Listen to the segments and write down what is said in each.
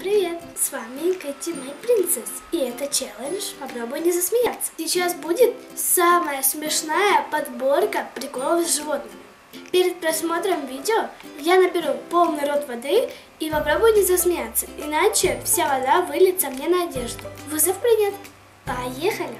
привет! С вами Кэти Мэй Принцесс. И это челлендж «Попробуй не засмеяться». Сейчас будет самая смешная подборка приколов с животными. Перед просмотром видео я наберу полный рот воды и попробую не засмеяться, иначе вся вода выльется мне на одежду. Вызов принят. Поехали!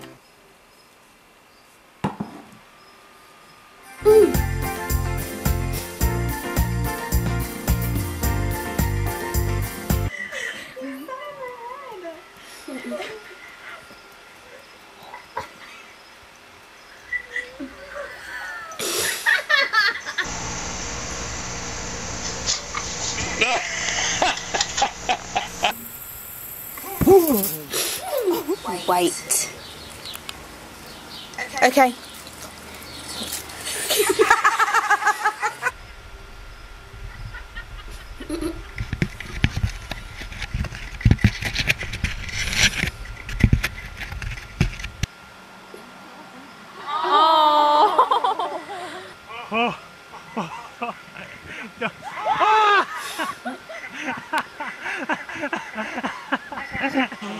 Wait. Okay. Oh.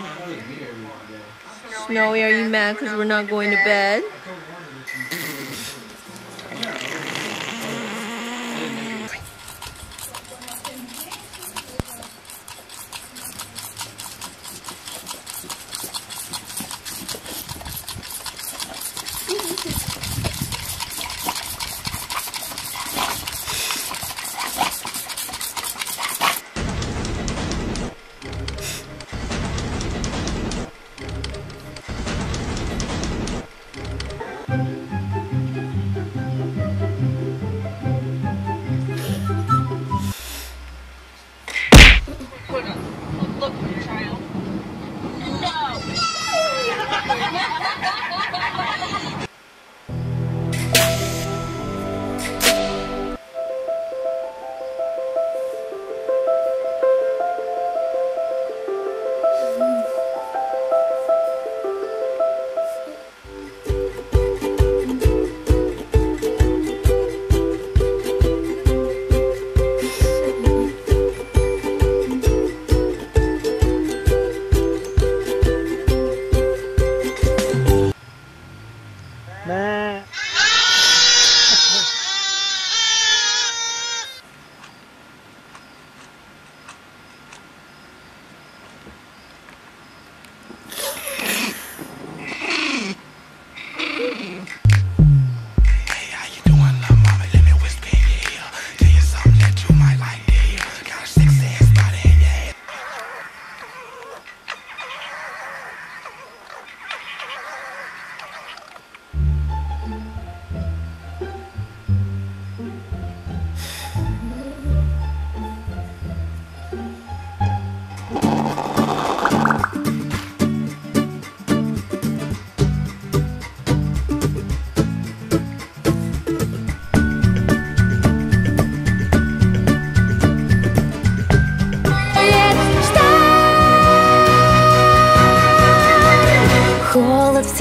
Snowy, are you mad because we're not going to bed?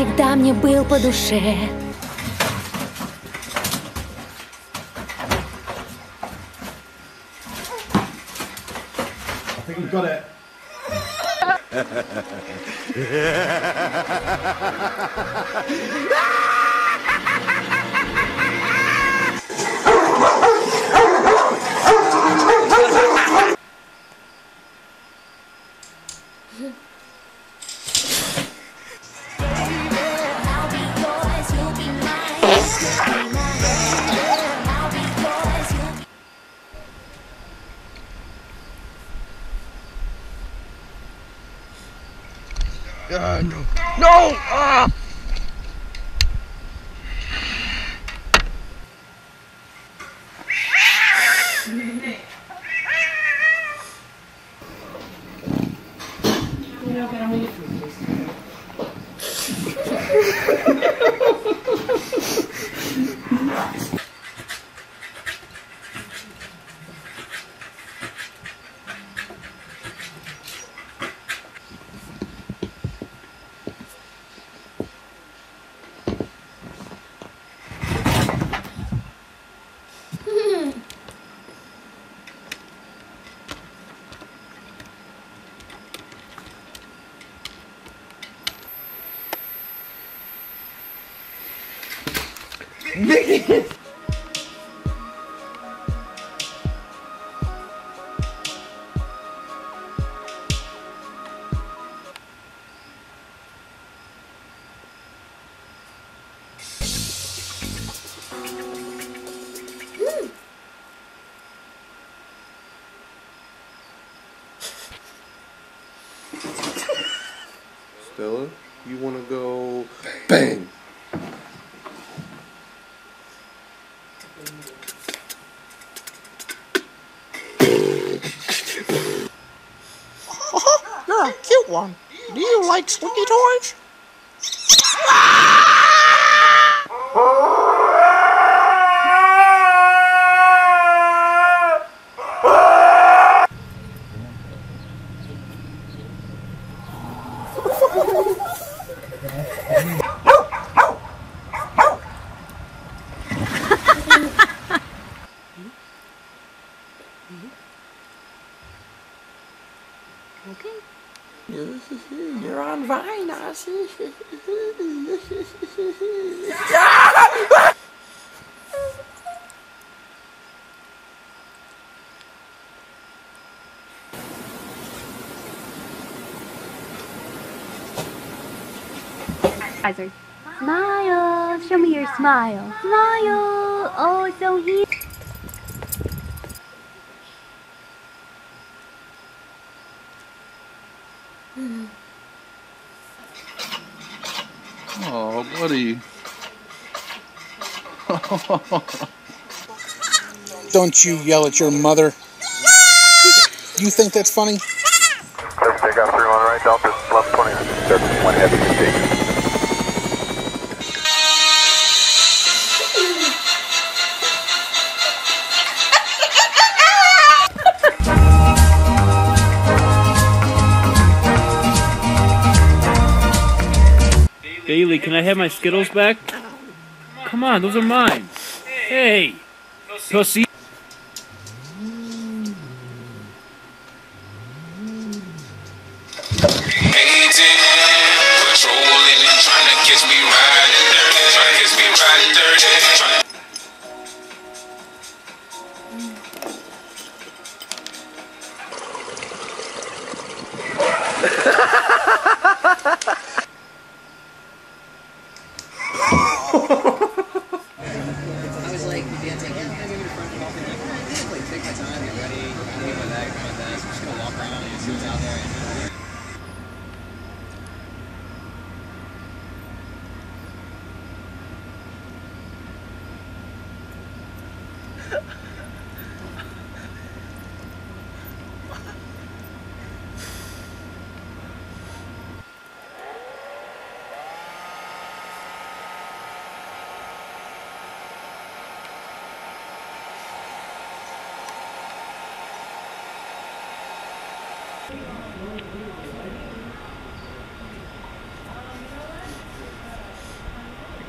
Всегда мне был по душе. I think we've got it. Uh, no. No! Ah! Stella, you want to go one. Do you like squeaky toys? Smile. Show me your smile. Smile. Oh, so he. Oh, buddy. Don't you yell at your mother. You think that's funny? Take out 3 on right, Delta, left 20, that's one heavy Bailey, can I have my Skittles back? Come on, those are mine. Hey, pussy. Trying to me dirty. Trying to me dirty. dudes out there.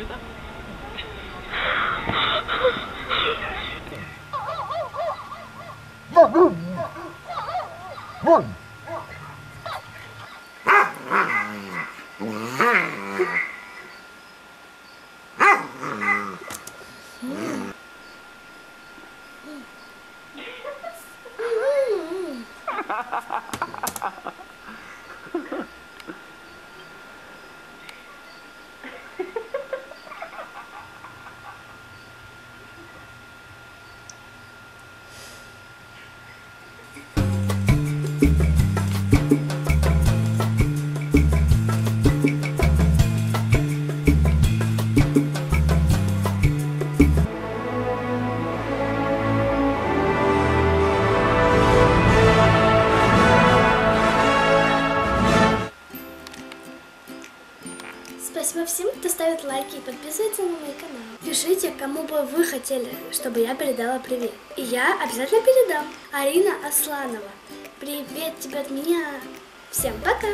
Ha ha ha ha ha! Спасибо всем, кто ставит лайки и подписывается на мой канал. Пишите, кому бы вы хотели, чтобы я передала привет. И я обязательно передам. Арина Асланова. Привет тебе от меня. Всем пока!